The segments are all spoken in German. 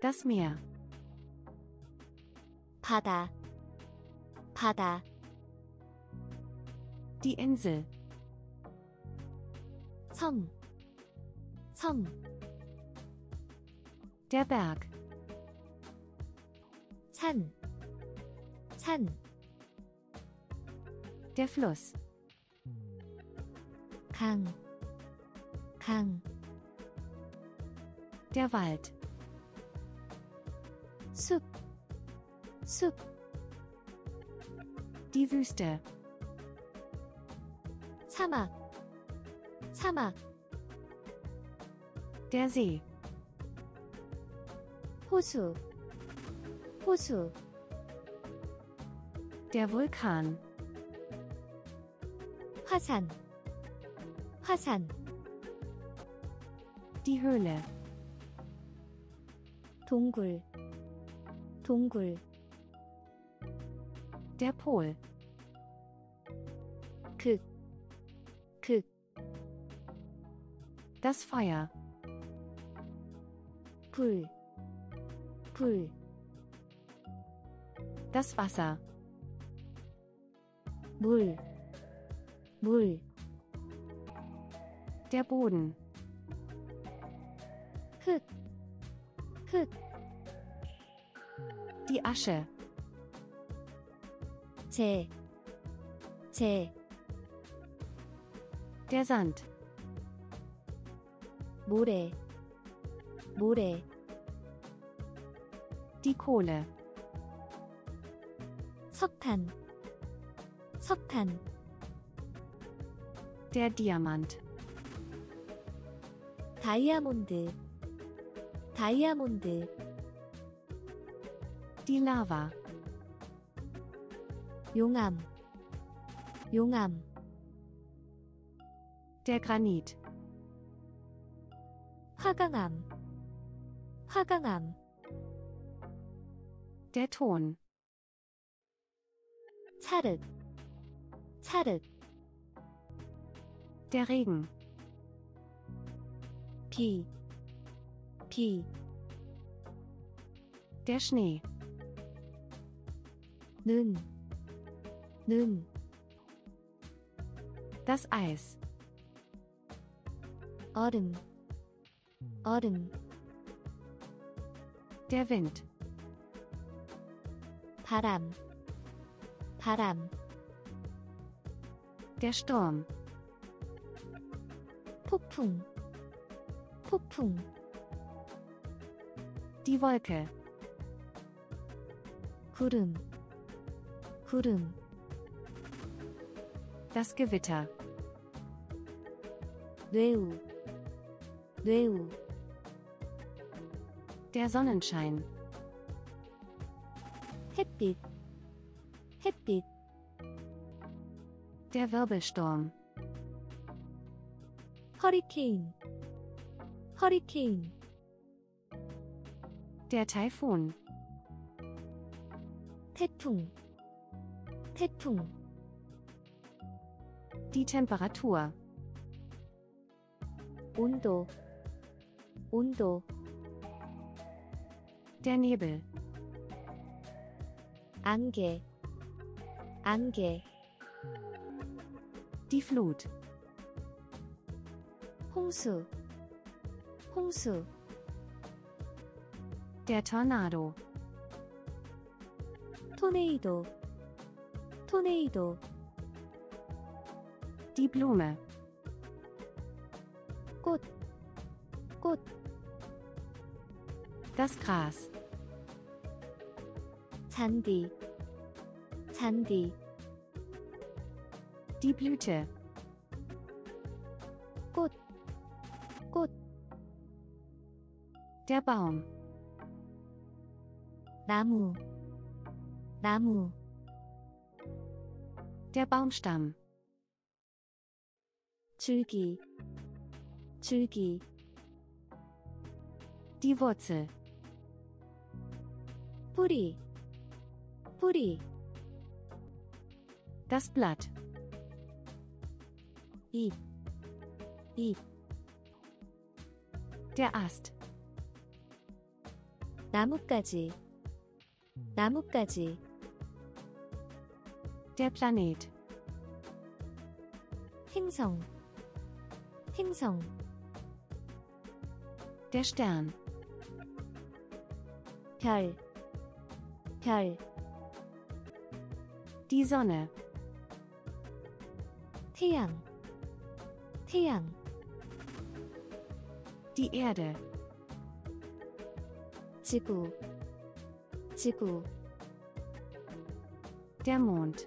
Das Meer. 바다, 바다, Die Insel. 섬, 섬, Der Berg. 산, 산, Der Fluss. 강, 강, Der Wald. 숲, 숲, Die Wüste. 사막, 사막, Der See. 호수, 호수, Der Vulkan. 화산, 화산, Die Höhle. 동굴, 동굴, Der Pol. 극, 극, Das Feuer. 불, 불, Das Wasser. 물, 물, Der Boden. 흙, 흙, Die Asche. 재, 재, Der Sand. 모래, 모래, Die Kohle. 석탄, 석탄, Der Diamant. 다이아몬드, 다이아몬드, Die Lava. 용암, 용암, Der Granit. 화강암, 화강암, Der Ton. 찰흙, 찰흙, Der Regen. 비, 비, Der Schnee. 눈, 눈, Das Eis. 얼음, 얼음, Der Wind. 바람, 바람, Der Sturm. 폭풍, 폭풍, Die Wolke. 구름, 구름, Das Gewitter. 뇌우, 뇌우, Der Sonnenschein. 햇빛, 햇빛, Der Wirbelsturm. 허리케인, 허리케인, Der Taifun. 태풍, 태풍, Die Temperatur. 온도, 온도, Der Nebel. 안개, 안개, Die Flut. 홍수, 홍수, Der Tornado. 토네이도, 토네이도, Die Blume. 꽃, 꽃, Das Gras. 잔디, 잔디, Die Blüte. 꽃, 꽃, Der Baum. 나무, 나무, Der Baumstamm. 줄기, 줄기, Die Wurzel. 뿌리, 뿌리, Das Blatt. 잎, 잎, Der Ast. 나뭇가지, 나뭇가지, Der Planet. 행성, 행성, Der Stern. 별, 별, Die Sonne. 태양, 태양, Die Erde. 지구, 지구, Der Mond.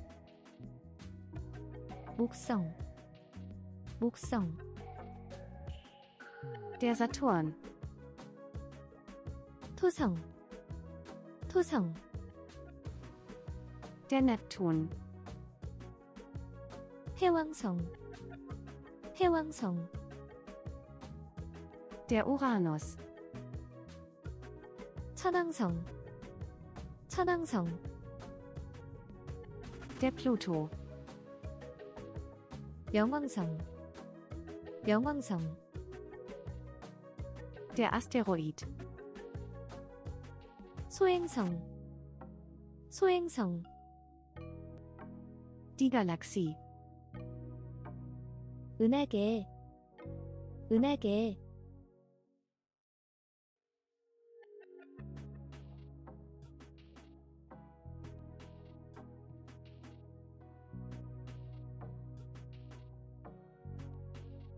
목성, 목성, Der Saturn. 토성, 토성, Der Neptun. 해왕성, 해왕성, Der Uranus. 천왕성, 천왕성, Der Pluto. 명왕성, 명왕성, Der Asteroid. 소행성, 소행성, Die Galaxie. 은하계, 은하계,